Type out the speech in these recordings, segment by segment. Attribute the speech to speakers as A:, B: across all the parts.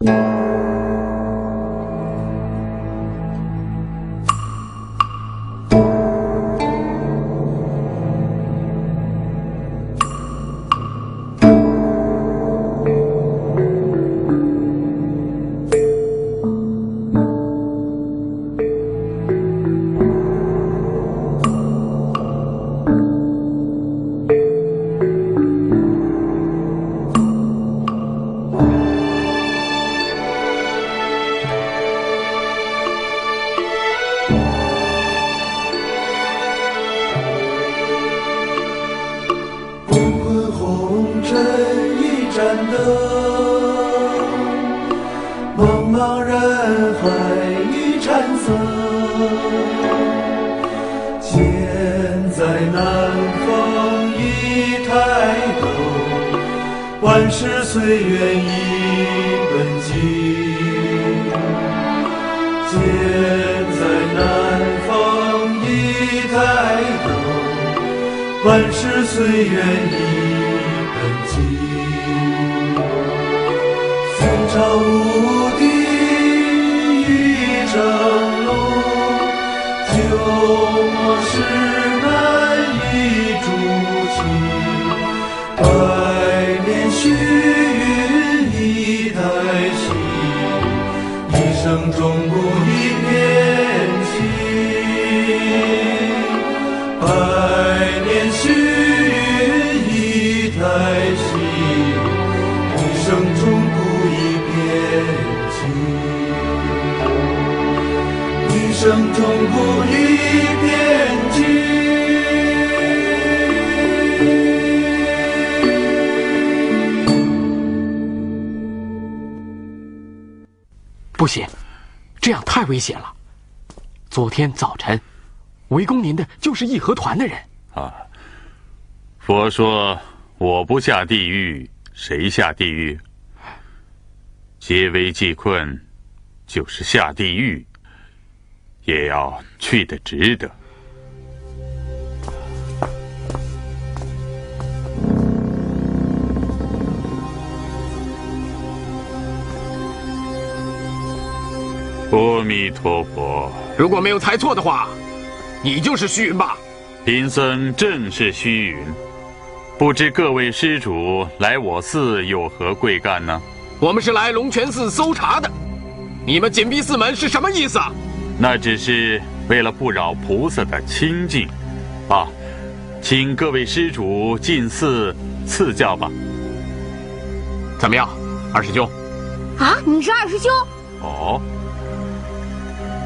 A: 不危险了。昨天早晨，围攻您的就是义和团的人啊。
B: 佛说：“我不下地狱，谁下地狱？劫危济困，就是下地狱，也要去的值得。”阿弥陀佛。
A: 如果没有猜错的话，你就是虚云吧？
B: 贫僧正是虚云。不知各位施主来我寺有何贵干呢？
A: 我们是来龙泉寺搜查的。你们紧闭寺门是什么意思啊？
B: 那只是为了不扰菩萨的清净。啊，请各位施主进寺赐教吧。
A: 怎么样，二师兄？
C: 啊，你是二师兄？
B: 哦。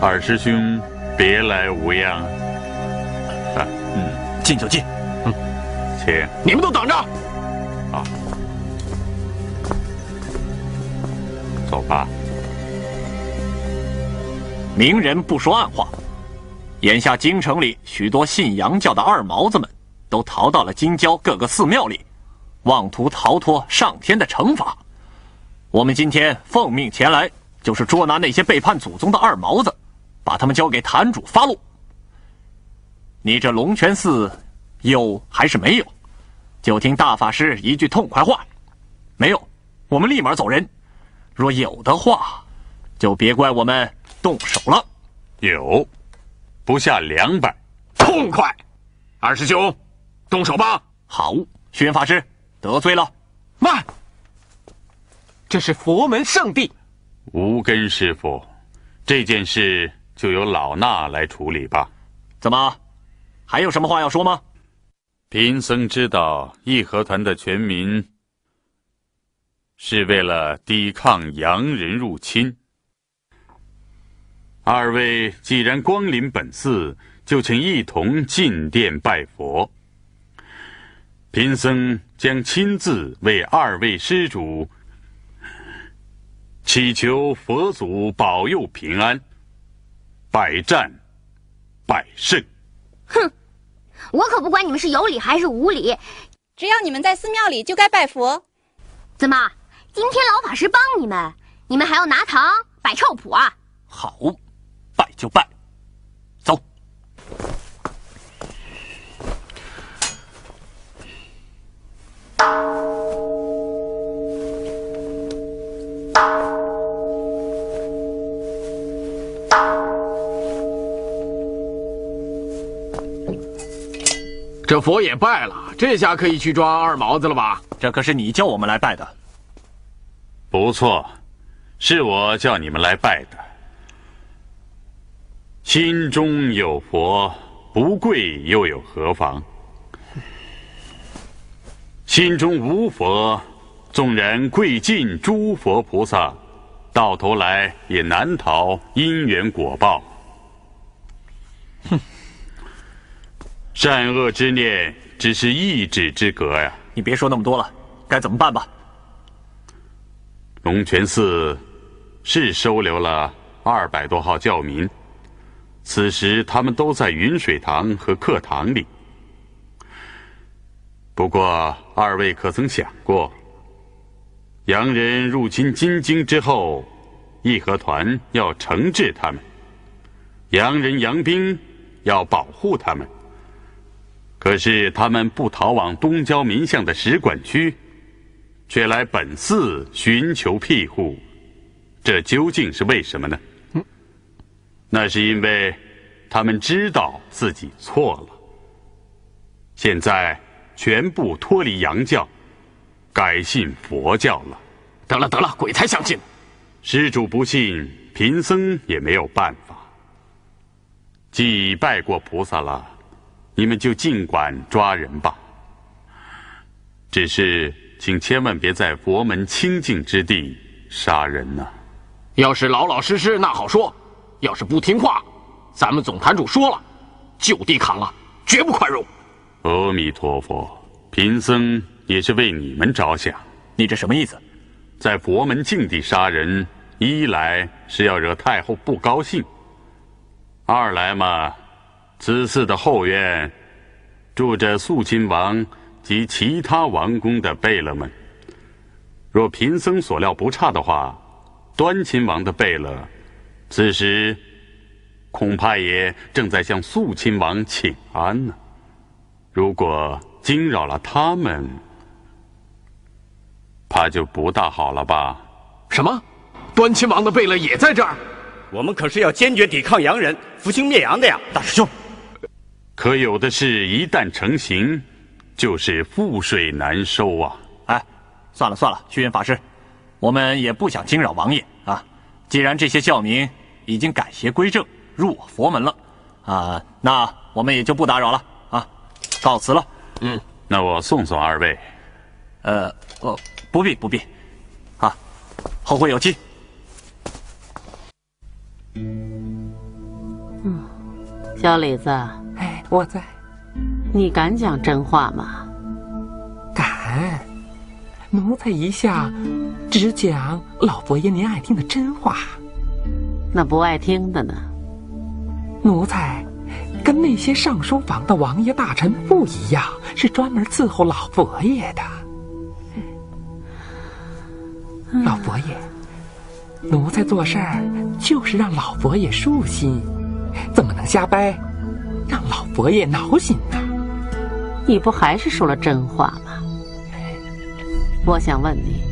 B: 二师兄，别来无恙。
D: 啊，嗯，进就进。嗯，
B: 请
A: 你们都等着。
B: 啊，走吧。
D: 明人不说暗话。眼下京城里许多信洋教的二毛子们，都逃到了京郊各个寺庙里，妄图逃脱上天的惩罚。我们今天奉命前来，就是捉拿那些背叛祖宗的二毛子。把他们交给坛主发落。你这龙泉寺有还是没有？就听大法师一句痛快话：没有，我们立马走人；若有的话，就别怪我们动手了。
B: 有，不下两百。
A: 痛快！二师兄，动手吧。
D: 好，虚云法师得罪了。
A: 慢，这是佛门圣地。
B: 无根师傅，这件事。就由老衲来处理吧。
D: 怎么，还有什么话要说吗？
B: 贫僧知道义和团的全民是为了抵抗洋人入侵。二位既然光临本寺，就请一同进殿拜佛。贫僧将亲自为二位施主祈求佛祖保佑平安。百战百胜。
C: 哼，我可不管你们是有理还是无理，
E: 只要你们在寺庙里，就该拜佛。
C: 怎么，今天老法师帮你们，你们还要拿糖摆臭谱啊？
D: 好，拜就拜，走。
F: 这佛也拜了，这下可以去抓二毛子了吧？
D: 这可是你叫我们来拜的。
B: 不错，是我叫你们来拜的。心中有佛，不跪又有何妨？心中无佛，纵然跪尽诸佛菩萨，到头来也难逃因缘果报。善恶之念只是一指之隔呀！
D: 你别说那么多了，该怎么办吧？
B: 龙泉寺是收留了二百多号教民，此时他们都在云水堂和课堂里。不过，二位可曾想过，洋人入侵金京之后，义和团要惩治他们，洋人洋兵要保护他们。可是他们不逃往东郊民巷的使馆区，却来本寺寻求庇护，这究竟是为什么呢？那是因为他们知道自己错了。现在。全部脱离洋教，改信佛教了。
F: 得了得了，鬼才相信。
B: 施主不信，贫僧也没有办法。既拜过菩萨了，你们就尽管抓人吧。只是，请千万别在佛门清净之地杀人呐。
F: 要是老老实实，那好说；要是不听话，咱们总坛主说了，就地砍了，绝不宽容。
B: 阿弥陀佛，贫僧也是为你们着想。
D: 你这什么意思？
B: 在佛门境地杀人，一来是要惹太后不高兴，二来嘛，此寺的后院住着肃亲王及其他王公的贝勒们。若贫僧所料不差的话，端亲王的贝勒此时恐怕也正在向肃亲王请安呢。如果惊扰了他们，怕就不大好了吧？
F: 什么？端亲王的贝勒也在这儿？
E: 我们可是要坚决抵抗洋人，复兴灭洋的呀！
D: 大师兄，
B: 可有的事一旦成型，就是覆水难收啊！
D: 哎，算了算了，虚云法师，我们也不想惊扰王爷啊。既然这些教民已经改邪归正，入我佛门了，啊，那我们也就不打扰了啊。告辞了，
B: 嗯，那我送送二位。
D: 呃，哦，不必不必，啊，后会有期。
G: 嗯，小李子，
H: 哎，我在。
G: 你敢讲真话吗？
H: 敢，奴才一向只讲老佛爷您爱听的真话。
G: 那不爱听的呢？
H: 奴才。跟那些上书房的王爷大臣不一样，是专门伺候老佛爷的。老佛爷，奴才做事儿就是让老佛爷舒心，怎么能瞎掰，让老佛爷恼心呢？
G: 你不还是说了真话吗？我想问你，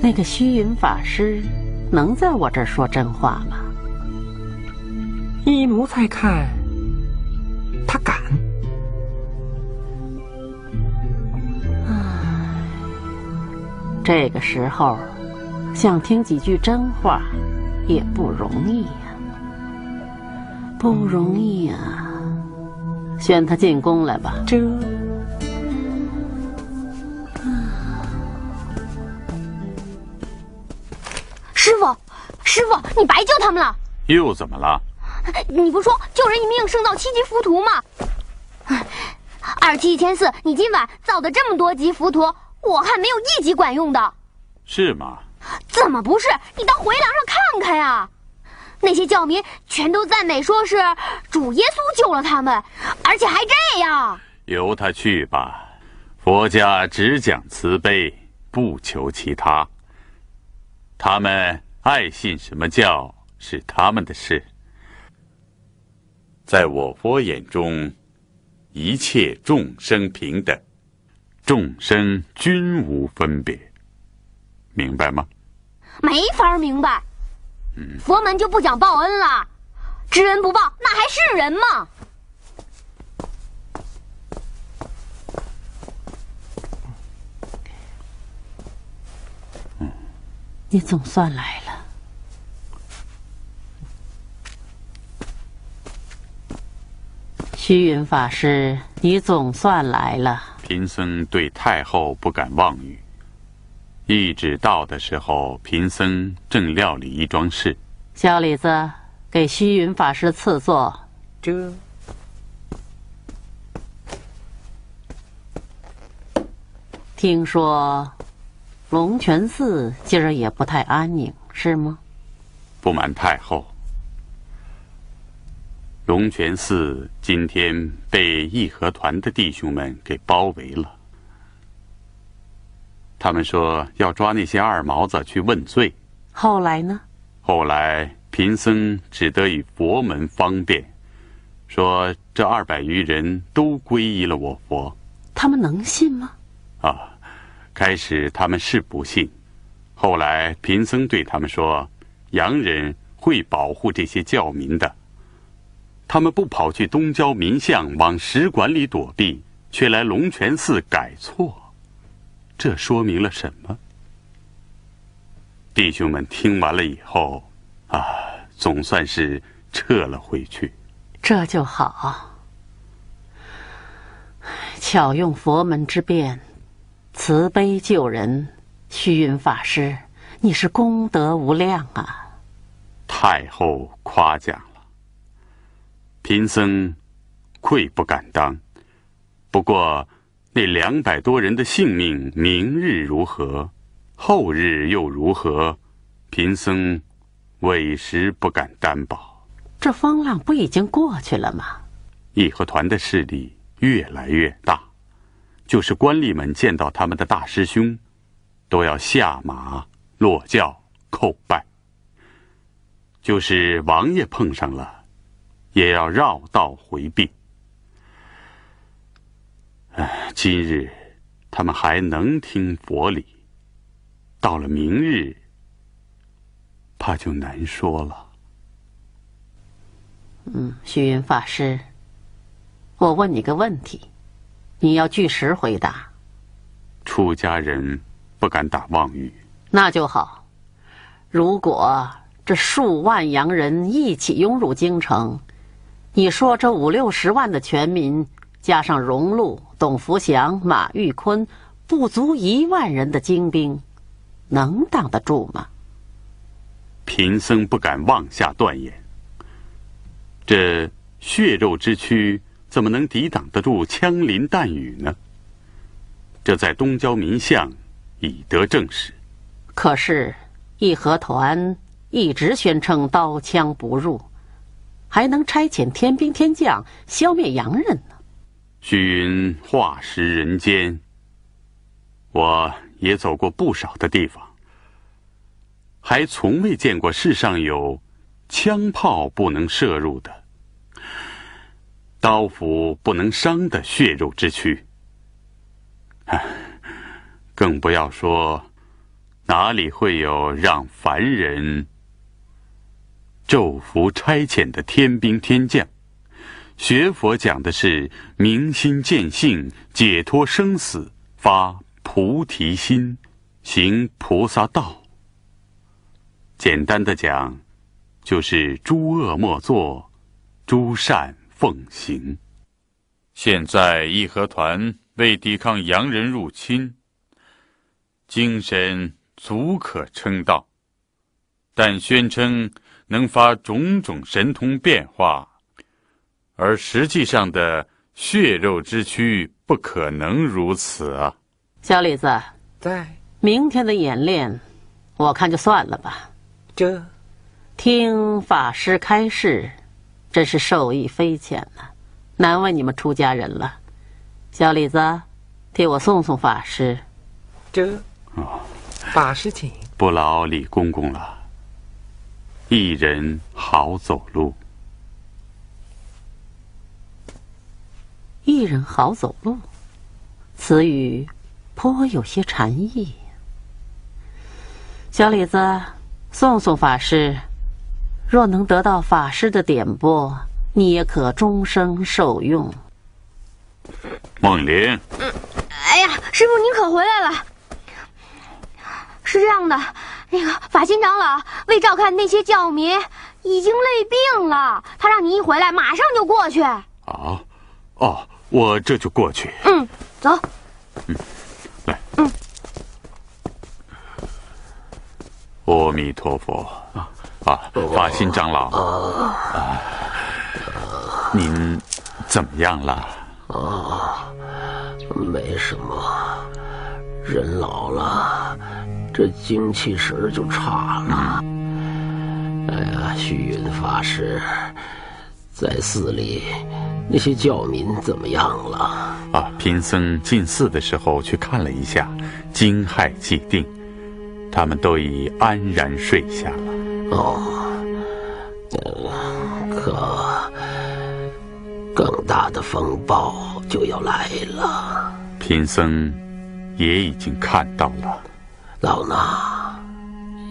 G: 那个虚云法师能在我这儿说真话吗？
H: 依奴才看。他敢。
G: 唉，这个时候想听几句真话也不容易呀，不容易呀。宣他进宫来吧。
H: 这，
C: 师傅，师傅，你白救他们了。
B: 又怎么了？
C: 你不说救人一命胜造七级浮屠吗？二七一千四，你今晚造的这么多级浮屠，我看没有一级管用的。
B: 是吗？
C: 怎么不是？你到回廊上看看呀，那些教民全都赞美说是主耶稣救了他们，而且还这样。
B: 由他去吧，佛家只讲慈悲，不求其他。他们爱信什么教是他们的事。在我佛眼中，一切众生平等，众生均无分别，明白吗？
C: 没法明白。佛门就不讲报恩了。知恩不报那还是人吗？
G: 你总算来了。虚云法师你总算来了。
B: 贫僧对太后不敢妄语。一直到的时候，贫僧正料理一桩事。
G: 小李子，给虚云法师赐座。
H: 这。
G: 听说龙泉寺今儿也不太安宁，是吗？
B: 不瞒太后，龙泉寺今天被义和团的弟兄们给包围了。他们说要抓那些二毛子去问罪。
G: 后来呢？
B: 后来贫僧只得以佛门方便，说这二百余人都皈依了我佛。
G: 他们能信吗？
B: 啊，开始他们是不信，后来贫僧对他们说：“洋人会保护这些教民的，他们不跑去东郊民巷往使馆里躲避，却来龙泉寺改错。”这说明了什么？弟兄们听完了以后，啊，总算是撤了回去。
G: 这就好。巧用佛门之变，慈悲救人，虚云法师，你是功德无量啊！
B: 太后夸奖了，贫僧愧不敢当。不过。那两百多人的性命，明日如何，后日又如何？贫僧委实不敢担保。
G: 这风浪不已经过去了吗？
B: 义和团的势力越来越大，就是官吏们见到他们的大师兄，都要下马落轿叩拜；就是王爷碰上了，也要绕道回避。哎，今日他们还能听佛理，到了明日，怕就难说了。
G: 嗯，虚云法师，我问你个问题，你要据实回答。
B: 出家人不敢打妄语。
G: 那就好。如果这数万洋人一起涌入京城，你说这五六十万的全民？加上荣禄、董福祥、马玉坤，不足一万人的精兵，能挡得住吗？
B: 贫僧不敢妄下断言。这血肉之躯怎么能抵挡得住枪林弹雨呢？这在东郊民巷已得证实。
G: 可是义和团一直宣称刀枪不入，还能差遣天兵天将消灭洋人呢？
B: 虚云化石人间，我也走过不少的地方，还从未见过世上有枪炮不能射入的、刀斧不能伤的血肉之躯。更不要说哪里会有让凡人昼伏差遣的天兵天将。学佛讲的是明心见性、解脱生死、发菩提心、行菩萨道。简单的讲，就是诸恶莫作，诸善奉行。现在义和团为抵抗洋人入侵，精神足可称道，但宣称能发种种神通变化。而实际上的血肉之躯不可能如此啊！
G: 小李子，
H: 在
G: 明天的演练，我看就算了吧。
H: 这
G: 听法师开示，真是受益匪浅呢，难为你们出家人了。小李子，替我送送法师。
H: 这哦，法师请。
B: 不劳李公公了。一人好走路。
G: 一人好走路，此语颇有些禅意。小李子，送送法师。若能得到法师的点拨，你也可终生受用。
B: 梦玲，
C: 嗯，哎呀，师傅您可回来了。是这样的，那个法心长老为照看那些教民，已经累病了。他让你一回来马上就过去。啊，
B: 哦，我这就过去。
C: 嗯，走。
B: 嗯，来。嗯。阿弥陀佛。啊啊，法心长老。啊。您怎么样了？啊，
I: 没什么。人老了。这精气神就差了。哎呀，虚云法师，在寺里那些教民怎么样了？
B: 啊，贫僧进寺的时候去看了一下，惊骇既定，他们都已安然睡下了。哦，
I: 可更大的风暴就要来了。
B: 贫僧也已经看到了。
I: 老衲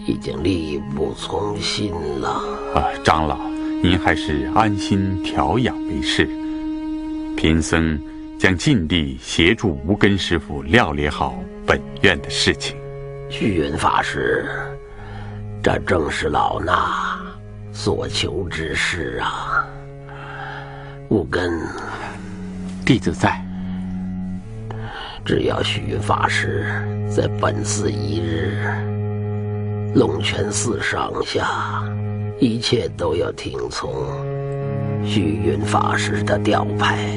I: 已经力不从心了。啊，
B: 长老，您还是安心调养为是。贫僧将尽力协助无根师傅料理好本院的事情。
I: 虚云法师，这正是老衲所求之事啊。无根，
F: 弟子在。
I: 只要虚云法师在本寺一日，龙泉寺上下一切都要听从虚云法师的调派。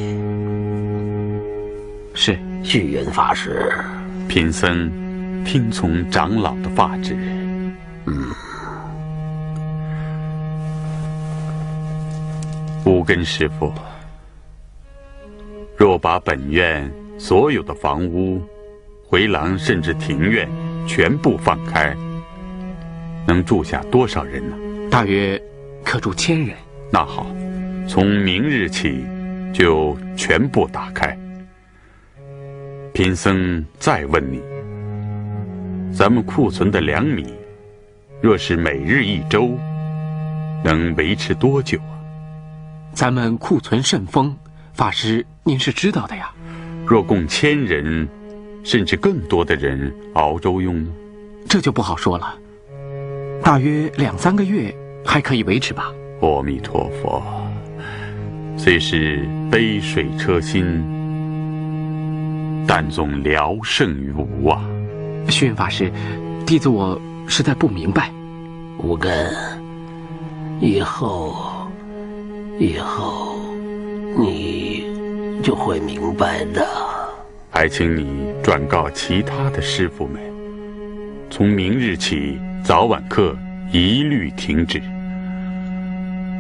F: 是
I: 虚云法师，
B: 贫僧听从长老的法旨。嗯，无根师傅，若把本院。所有的房屋、回廊，甚至庭院，全部放开，能住下多少人呢？
F: 大约可住千人。
B: 那好，从明日起就全部打开。贫僧再问你：咱们库存的粮米，若是每日一周，能维持多久啊？
F: 咱们库存甚丰，法师您是知道的呀。
B: 若供千人，甚至更多的人熬粥用呢？
F: 这就不好说了。大约两三个月还可以维持吧。
B: 阿弥陀佛，虽是杯水车薪，但总聊胜于无啊。
F: 虚云法师，弟子我实在不明白。
I: 无根，以后，以后，你。就会明白的。
B: 还请你转告其他的师傅们，从明日起早晚课一律停止。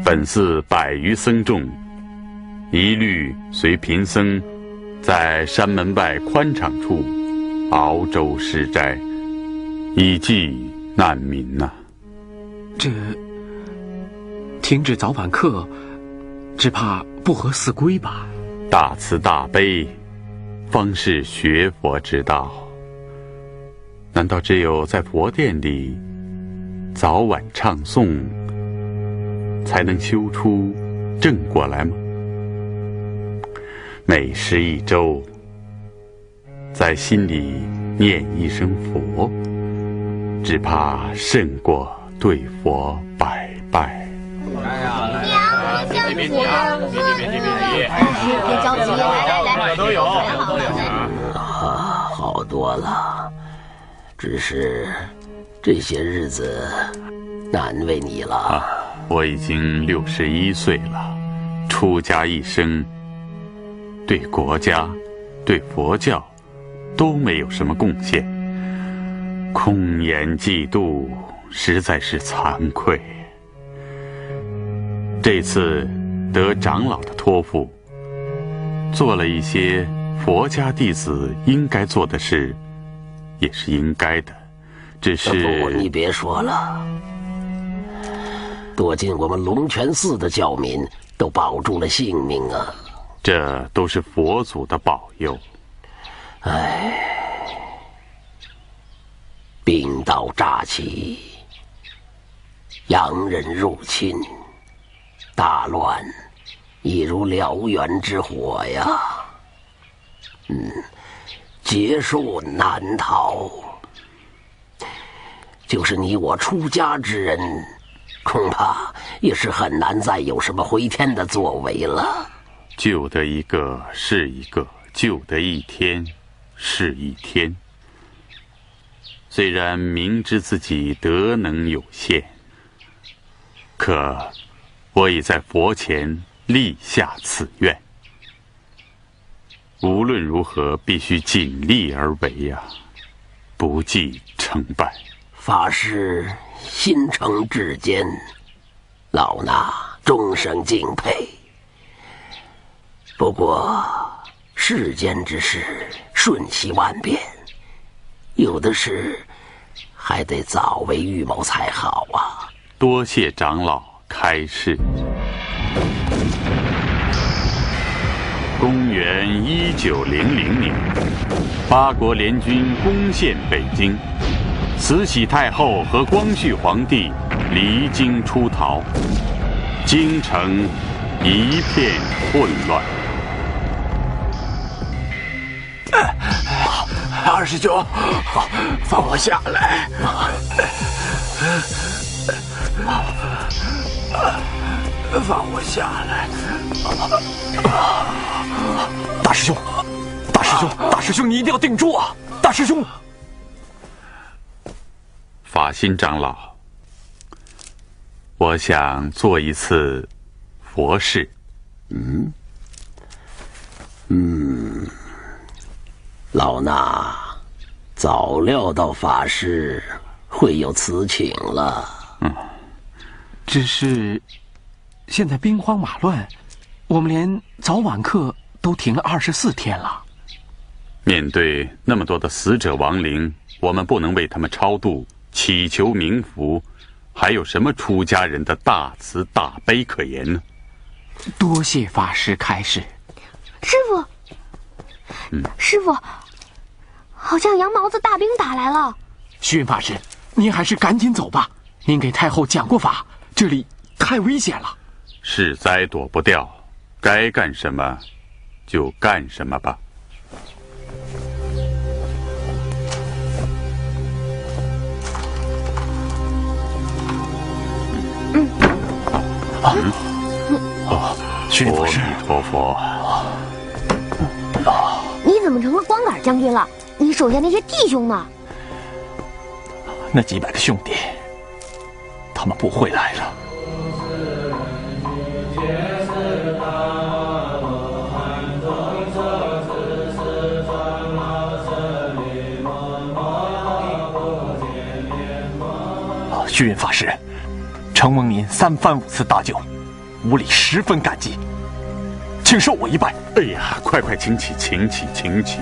B: 本寺百余僧众，一律随贫僧在山门外宽敞处熬粥施斋，以济难民呐。
F: 这停止早晚课，只怕不合寺规吧？
B: 大慈大悲，方是学佛之道。难道只有在佛殿里早晚唱诵，才能修出正果来吗？每时一周在心里念一声佛只怕胜过对佛百拜。娘别着急别着别
C: 着急来来来
I: 都有都有啊好多了只是这些日子难为你了啊
B: 我已经六十一岁了出家一生对国家、对佛教都没有什么贡献，空言嫉妒，实在是惭愧。这次。得长老的托付，做了一些佛家弟子应该做的事，也是应该的。只是
I: 你别说了，躲进我们龙泉寺的教民都保住了性命啊！
B: 这都是佛祖的保佑。
I: 唉，兵刀乍起，洋人入侵。大乱，已如燎原之火呀！嗯，劫数难逃。就是你我出家之人，恐怕也是很难再有什么回天的作为了。
B: 救得一个是一个，救得一天是一天。虽然明知自己德能有限，可我已在佛前立下此愿。无论如何，必须尽力而为呀，不计成败。
I: 法师心诚至坚，老衲终生敬佩。不过，世间之事瞬息万变，有的事还得早为预谋才好啊！
B: 多谢长老开示。公元一九零零年，八国联军攻陷北京，慈禧太后和光绪皇帝离京出逃，京城一片混乱。
F: 二师兄，放我下来！放我下来！
D: 大师兄，大师兄，大师兄，你一定要顶住啊！大师兄，
B: 法心长老，我想做一次佛事。
I: 嗯，嗯。老衲早料到法师会有此请了。嗯，
F: 只是现在兵荒马乱，我们连早晚课都停了二十四天了。
B: 面对那么多的死者亡灵，我们不能为他们超度、祈求冥福，还有什么出家人的大慈大悲可言呢？
F: 多谢法师开示，
C: 师傅。嗯，师傅，好像羊毛子大兵打来了。
F: 虚云法师，您还是赶紧走吧。您给太后讲过法，这里太危险了。
B: 是灾躲不掉，该干什么就干什么吧。
C: 嗯。
D: 啊。啊，虚云法师。
B: 阿弥陀佛。
C: 你怎么成了光杆将军了？你手下那些弟兄呢？
D: 那几百个兄弟，他们不会来了。虚云法师，承蒙您三番五次搭救，无礼十分感激。请受我一拜。
B: 哎呀，快快请起，请起，请起！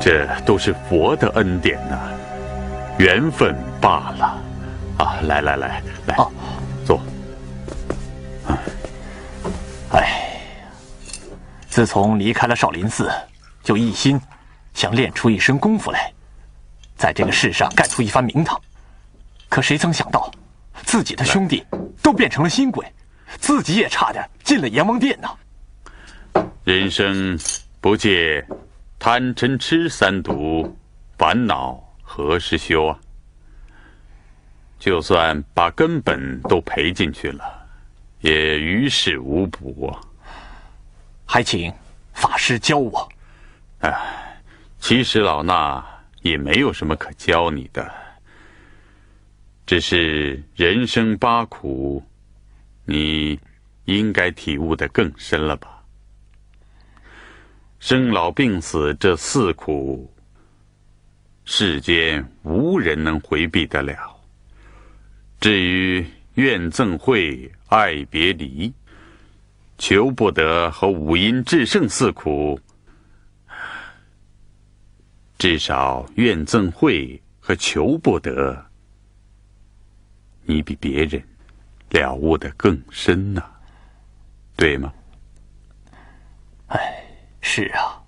B: 这都是佛的恩典呐，缘分罢了。啊，来来来来，坐。
D: 哎，自从离开了少林寺，就一心想练出一身功夫来，在这个世上干出一番名堂。可谁曾想到，自己的兄弟都变成了新鬼。自己也差点进了阎王殿呢。
B: 人生不戒贪嗔痴三毒，烦恼何时休啊？就算把根本都赔进去了，也于事无补啊。
D: 还请法师教我。
B: 哎，其实老衲也没有什么可教你的，只是人生八苦。你应该体悟的更深了吧？生老病死这四苦，世间无人能回避得了。至于怨憎会、爱别离、求不得和五阴炽盛四苦，至少怨憎会和求不得，你比别人。了悟的更深呐，对吗？
D: 哎，是啊，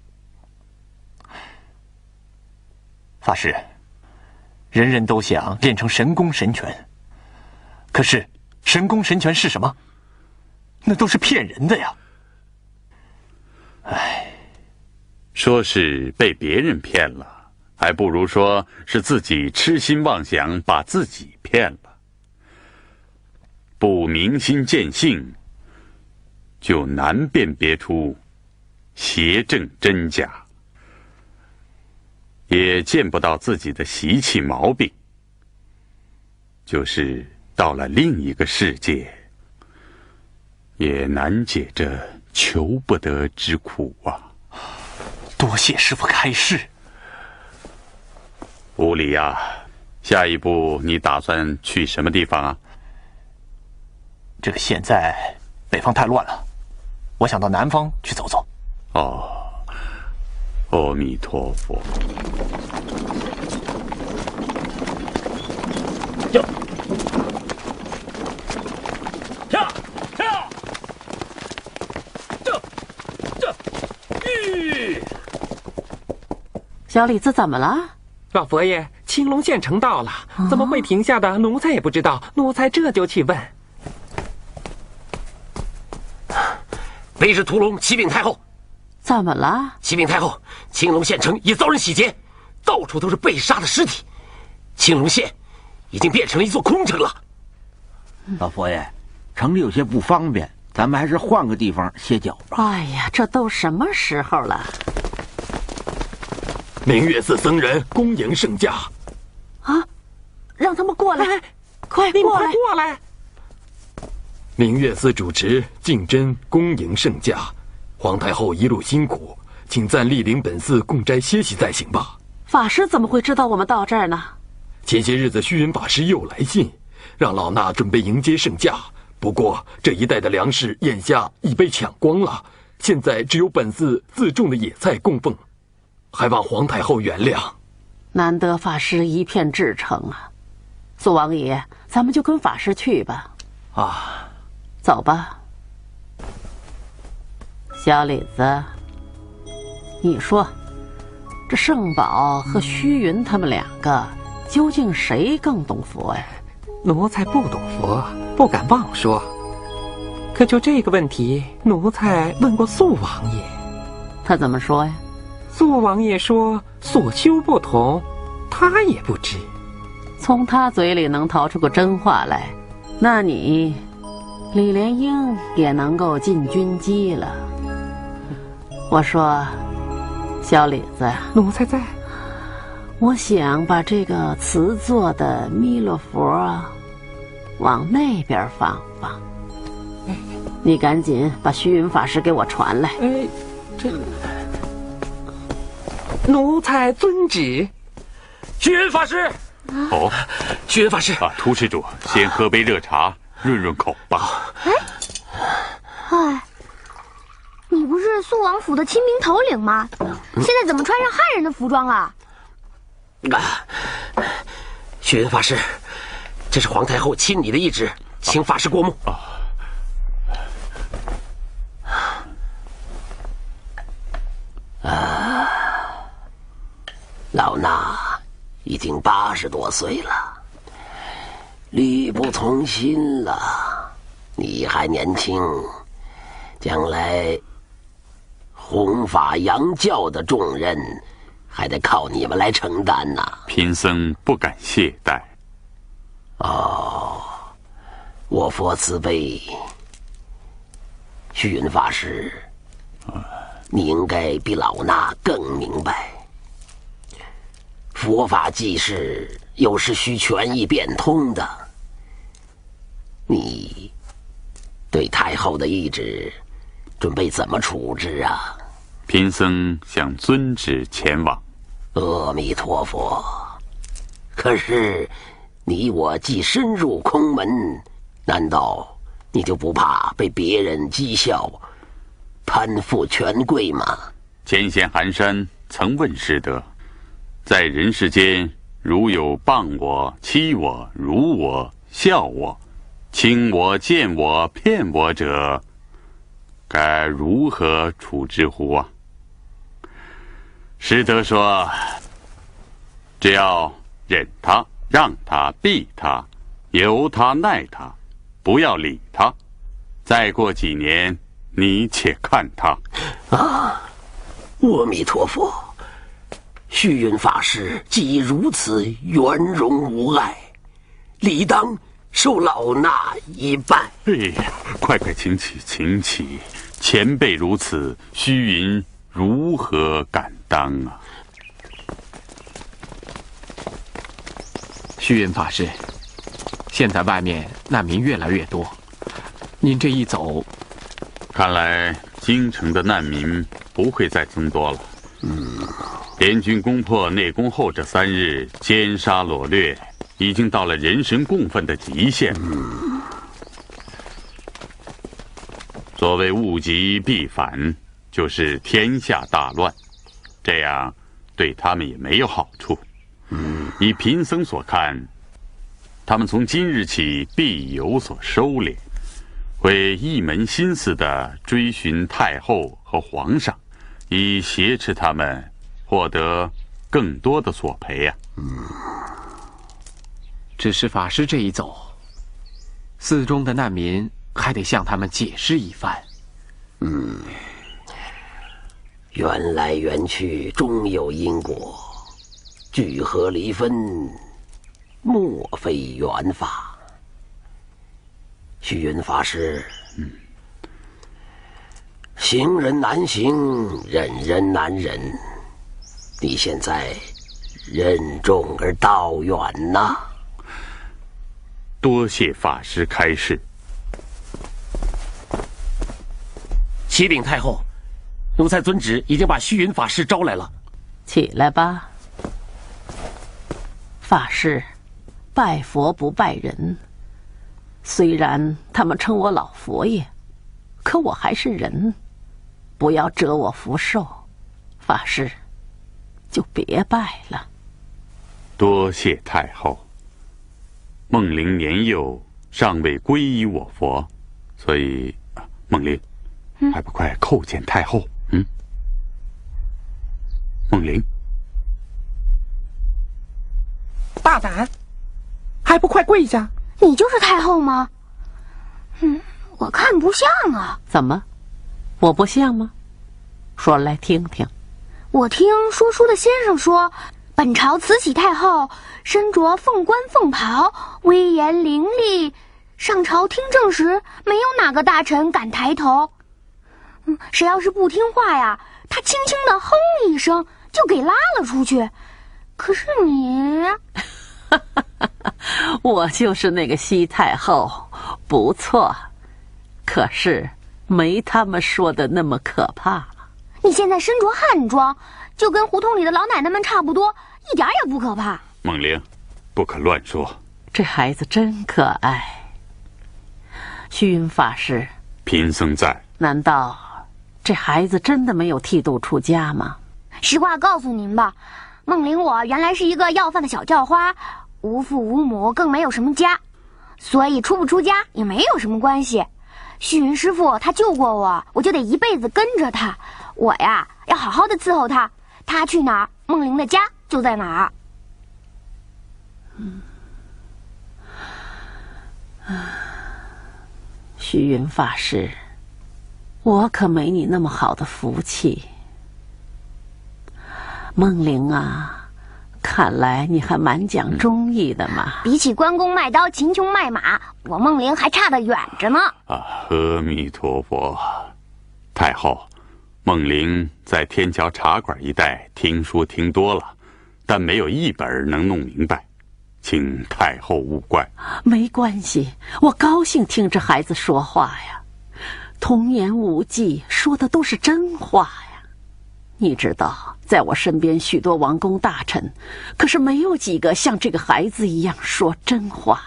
D: 法师，人人都想练成神功神拳，可是神功神拳是什么？那都是骗人的呀！哎，
B: 说是被别人骗了，还不如说是自己痴心妄想，把自己骗了。不明心见性，就难辨别出邪正真假，也见不到自己的习气毛病。就是到了另一个世界，也难解这求不得之苦啊！
D: 多谢师傅开示。
B: 无礼呀！下一步你打算去什么地方啊？
D: 这个现在北方太乱了，我想到南方去走走。
B: 哦，阿弥陀佛。
I: 跳跳跳！这这
G: 吁！小李子怎么了？
H: 老佛爷，青龙县城到了，怎么会停下的？奴才也不知道，奴才这就去问。
I: 卑职屠龙启禀太后，
G: 怎么了？
I: 启禀太后，青龙县城也遭人洗劫，到处都是被杀的尸体，青龙县已经变成了一座空城了。
J: 老佛爷，城里有些不方便，咱们还是换个地方歇脚吧。
G: 哎呀，这都什么时候了？
K: 明月寺僧人恭迎圣驾，
G: 啊！让他们过来，快过来，
H: 过来！
K: 明月寺主持敬真恭迎圣驾，皇太后一路辛苦，请暂莅临本寺供斋歇息再行吧。
G: 法师怎么会知道我们到这儿呢？
K: 前些日子虚云法师又来信，让老衲准备迎接圣驾。不过这一带的粮食眼下已被抢光了，现在只有本寺自种的野菜供奉。还望皇太后原谅。
G: 难得法师一片至诚啊，苏王爷，咱们就跟法师去吧。
J: 啊，
G: 走吧。小李子，你说，这圣宝和虚云他们两个，究竟谁更懂佛呀？
H: 奴才不懂佛，不敢妄说。可就这个问题，奴才问过素王爷，
G: 他怎么说呀？
H: 素王爷说：“所修不同，他也不知。
G: 从他嘴里能逃出个真话来，那你，李莲英也能够进军机了。”我说：“小李子，
H: 奴才在。
G: 我想把这个瓷做的弥勒佛往那边放放。你赶紧把虚云法师给我传来。”
H: 哎，这。奴才遵旨。
I: 虚云法师，
B: 哦，
I: 虚云法师
B: 啊，涂施主，先喝杯热茶润润口吧。
C: 哎，哎，你不是肃王府的亲兵头领吗？现在怎么穿上汉人的服装了？
I: 啊，雪云法师，这是皇太后亲你的懿旨，请法师过目。啊。老衲已经八十多岁了，力不从心了。你还年轻，将来弘法扬教的重任还得靠你们来承担呐。
B: 贫僧不敢懈怠。
I: 哦，我佛慈悲，虚云法师，你应该比老衲更明白。佛法济世，有时需权意变通的。你对太后的懿旨，准备怎么处置啊？
B: 贫僧想遵旨前往。
I: 阿弥陀佛。可是，你我既深入空门，难道你就不怕被别人讥笑，攀附权贵吗？
B: 前贤寒山曾问师德。在人世间，如有谤我、欺我、辱我、笑我、轻我、贱我、骗我者，该如何处置乎啊？师德说：“只要忍他、让他、避他、由他、耐他，不要理他。再过几年，你且看他。”
I: 啊！阿弥陀佛。虚云法师既如此圆融无碍，理当受老衲一拜。
B: 哎呀，快快请起，请起！前辈如此，虚云如何敢当啊？
F: 虚云法师，现在外面难民越来越多，您这一走，
B: 看来京城的难民不会再增多了。嗯，联军攻破内宫后这三日，奸杀掳掠，已经到了人神共愤的极限。所谓物极必反，就是天下大乱，这样对他们也没有好处。以贫僧所看，他们从今日起必有所收敛，会一门心思的追寻太后和皇上。以挟持他们，获得更多的索赔呀。嗯，
F: 只是法师这一走，寺中的难民还得向他们解释一番。
I: 嗯，缘来缘去终有因果，聚合离分，莫非缘法？虚云法师。嗯。行人难行，忍人难忍。你现在任重而道远呐！
B: 多谢法师开示。
E: 启禀太后，奴才遵旨，已经把虚云法师招来了。
G: 起来吧，法师，拜佛不拜人。虽然他们称我老佛爷，可我还是人。不要折我福寿，法师，就别拜了。
B: 多谢太后。梦玲年幼，尚未皈依我佛，所以梦玲，还不快叩见太后？嗯，梦玲，
H: 大胆，还不快跪下！
C: 你就是太后吗？嗯，我看不像啊。
G: 怎么？我不像吗？说来听听。
C: 我听说书的先生说，本朝慈禧太后身着凤冠凤袍，威严凌厉，上朝听政时，没有哪个大臣敢抬头。嗯，谁要是不听话呀，他轻轻的哼一声就给拉了出去。可是你，
G: 我就是那个西太后，不错。可是。没他们说的那么可怕。
C: 你现在身着汉装，就跟胡同里的老奶奶们差不多，一点也不可怕。
B: 孟玲，不可乱说。
G: 这孩子真可爱。虚云法师，
B: 贫僧在。
G: 难道这孩子真的没有剃度出家吗？
C: 实话告诉您吧，梦玲我原来是一个要饭的小叫花，无父无母，更没有什么家，所以出不出家也没有什么关系。虚云师傅，他救过我，我就得一辈子跟着他。我呀，要好好的伺候他。他去哪儿，梦玲的家就在哪儿。嗯，
G: 虚云法师，我可没你那么好的福气。梦玲啊。看来你还蛮讲忠义的嘛！
C: 比起关公卖刀、秦琼卖马，我梦玲还差得远着呢。
B: 啊，阿弥陀佛！太后，梦玲在天桥茶馆一带听书听多了，但没有一本能弄明白，请太后勿怪。
G: 没关系，我高兴听这孩子说话呀，童言无忌，说的都是真话呀。你知道。在我身边，许多王公大臣，可是没有几个像这个孩子一样说真话。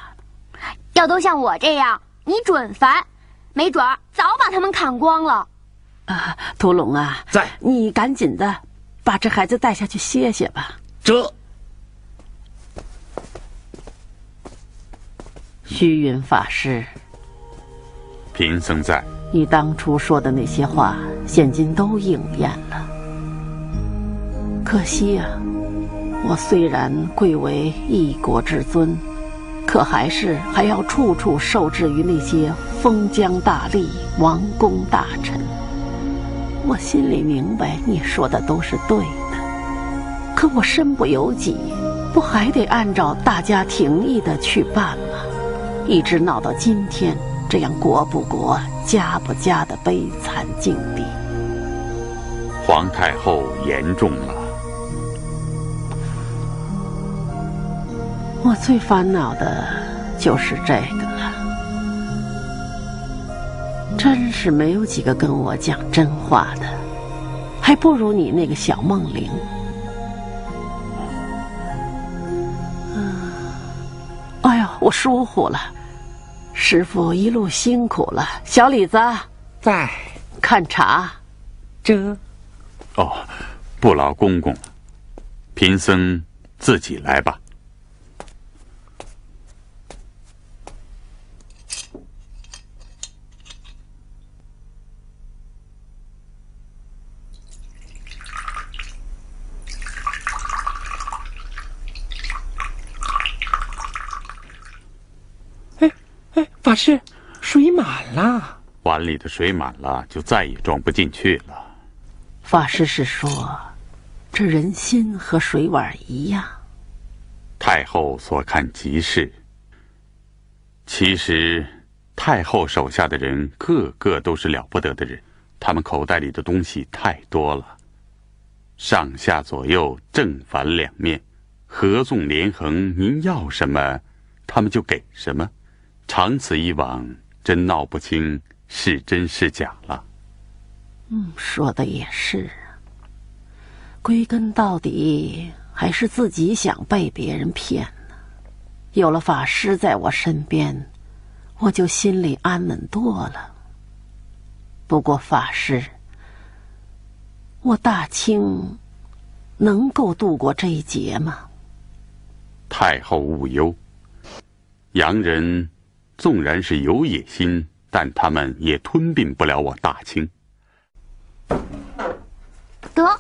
C: 要都像我这样，你准烦，没准儿早把他们砍光了。
G: 啊，屠龙啊，
E: 在，
G: 你赶紧的把这孩子带下去歇歇吧。
E: 这，
G: 虚云法师，
B: 贫僧在。
G: 你当初说的那些话，现今都应验了。可惜呀，我虽然贵为一国之尊，可还是还要处处受制于那些封疆大吏、王公大臣。我心里明白你说的都是对的，可我身不由己，不还得按照大家庭议的去办吗？一直闹到今天这样国不国、家不家的悲惨境地。
B: 皇太后言重了。
G: 我最烦恼的就是这个了，真是没有几个跟我讲真话的，还不如你那个小梦玲。哎呦，我疏忽了，师傅一路辛苦了。小李子
H: 在
G: 看茶，
H: 这。
B: 哦，不劳公公，贫僧自己来吧。
H: 哎哎，法师，水满了。
B: 碗里的水满了，就再也装不进去了。
G: 法师是说，这人心和水碗一样。
B: 太后所看极是。其实，太后手下的人个个都是了不得的人，他们口袋里的东西太多了，上下左右正反两面，合纵连横，您要什么，他们就给什么。长此以往，真闹不清是真是假了。
G: 嗯，说的也是。归根到底，还是自己想被别人骗呢。有了法师在我身边，我就心里安稳多了。不过法师，我大清能够度过这一劫吗？
B: 太后勿忧，洋人纵然是有野心，但他们也吞并不了我大清。
C: 得，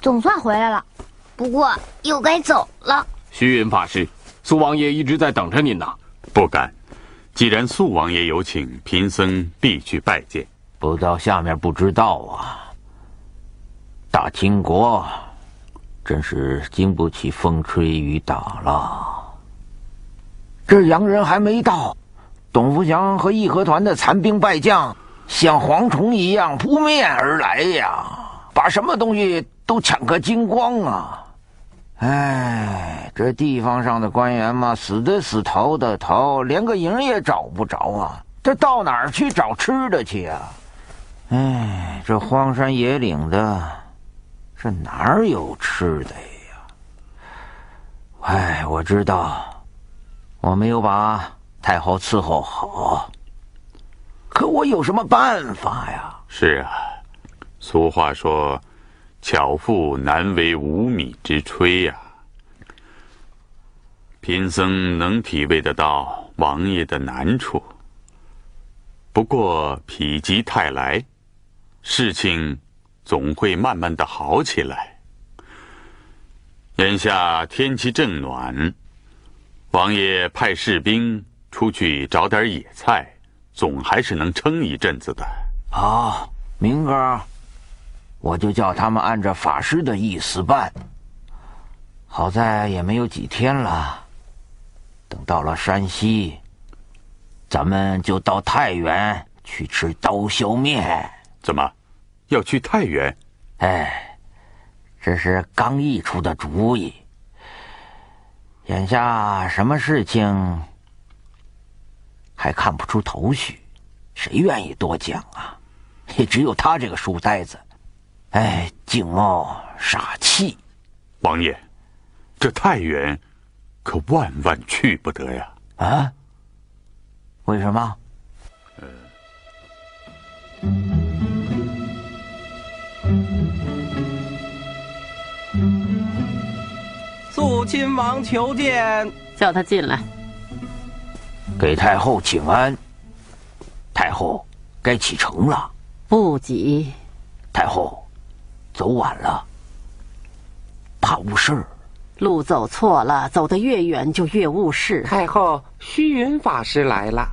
C: 总算回来了，不过又该走了。
F: 虚云法师，苏王爷一直在等着您呢。
B: 不敢，既然苏王爷有请，贫僧必去拜见。
J: 不到下面不知道啊。大清国真是经不起风吹雨打了。这洋人还没到，董福祥和义和团的残兵败将。像蝗虫一样扑面而来呀，把什么东西都抢个精光啊！哎，这地方上的官员嘛，死的死，逃的逃，连个营也找不着啊！这到哪儿去找吃的去呀？哎，这荒山野岭的，这哪儿有吃的呀？哎，我知道，我没有把太后伺候好。可我有什么办法呀？
B: 是啊，俗话说：“巧妇难为无米之炊呀。”贫僧能体味得到王爷的难处。不过否极泰来，事情总会慢慢的好起来。眼下天气正暖，王爷派士兵出去找点野菜。总还是能撑一阵子的。
J: 好，明个我就叫他们按照法师的意思办。好在也没有几天了，等到了山西，咱们就到太原去吃刀削面。
B: 怎么，要去太原？
J: 哎，这是刚毅出的主意。眼下什么事情？还看不出头绪，谁愿意多讲啊？也只有他这个书呆子，哎，静傲傻气。
B: 王爷，这太原可万万去不得呀！
J: 啊？为什么？
L: 肃亲王求见，
G: 叫他进来。
J: 给太后请安。太后该启程了，
G: 不急。
J: 太后走晚了，怕误事。
G: 路走错了，走得越远就越误事。
H: 太后，虚云法师来了。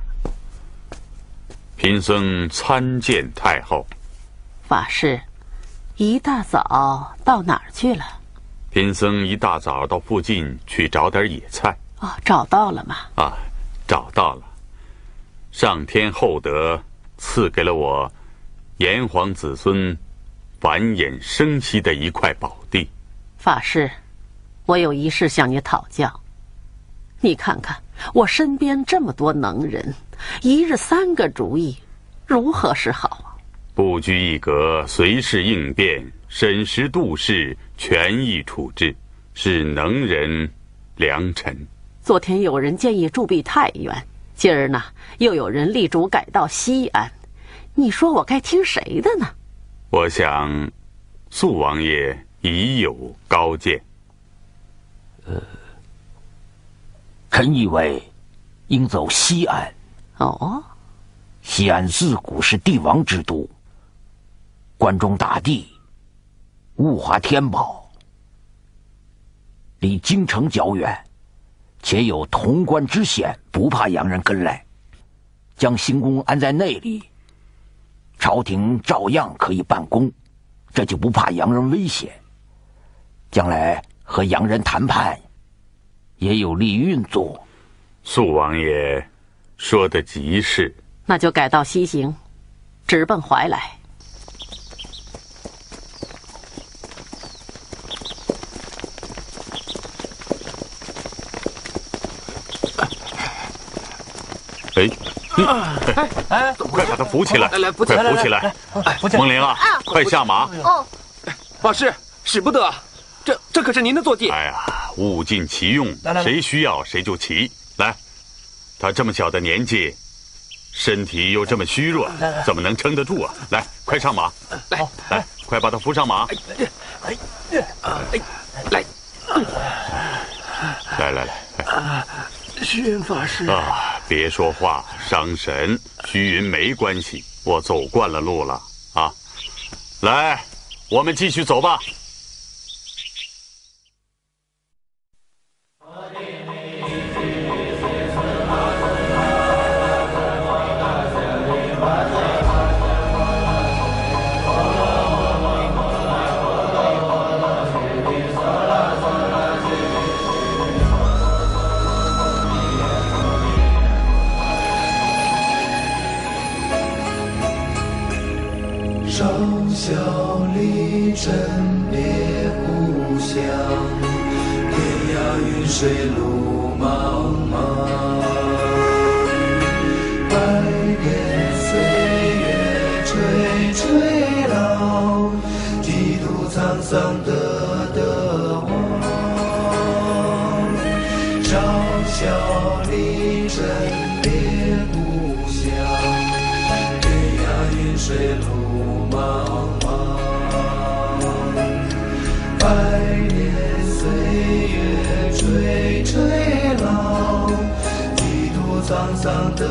B: 贫僧参见太后。
G: 法师，一大早到哪儿去了？
B: 贫僧一大早到附近去找点野菜。
G: 哦，找到了吗？
B: 啊，找到了。上天厚德，赐给了我炎黄子孙繁衍生息的一块宝地。
G: 法师，我有一事向你讨教。你看看我身边这么多能人，一日三个主意，如何是好啊？
B: 不拘一格，随时应变，审时度势，权宜处置，是能人良臣。
G: 昨天有人建议驻跸太原，今儿呢又有人力主改到西安，你说我该听谁的呢？
B: 我想，肃王爷已有高见。
J: 呃。臣以为，应走西安。
G: 哦，
J: 西安自古是帝王之都，关中大地，物华天宝，离京城较远，且有潼关之险，不怕洋人跟来。将行宫安在那里，朝廷照样可以办公，这就不怕洋人威胁。将来和洋人谈判。也有利运作，
B: 肃王爷说的极是。
G: 那就改道西行，直奔怀来。
B: 哎，哎哎，快把他扶起来！
H: 来来，
B: 扶起来！快扶起来！蒙灵啊，快下马！
C: 哦，
H: 法师，使不得，这这可是您的坐骑。
B: 哎呀。物尽其用，谁需要谁就骑。来，他这么小的年纪，身体又这么虚弱，怎么能撑得住啊？来，快上马！
H: 来，
B: 来，快把他扶上马！
H: 哎，哎，来，
B: 来来来，
I: 虚云法师
B: 啊，别说话，伤神。虚云没关系，我走惯了路了啊。来，我们继续走吧。
A: 沧桑的。